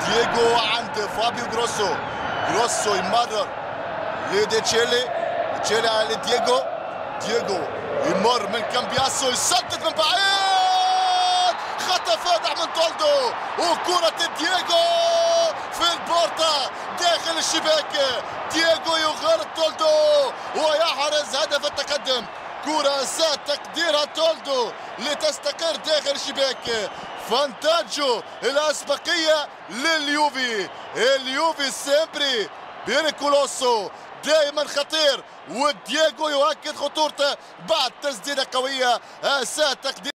دييغو عند فابيو جروسو جروسو يمرر لديتشيلي تشيلي على دييغو دييغو يمر من كامبياسو يسدد من بعيد خطا فادح من تولدو وكرة دييغو في ال porta داخل الشباك دييغو يغير تولدو ويحرز هدف التقدم كرة أساء تقديرها تولدو لتستقر داخل الشباك vantaggio الأسبقية لليوفي اليوفي sempre pericoloso دائما خطير ودييغو يؤكد خطورته بعد تسديده قويه أساء تقدير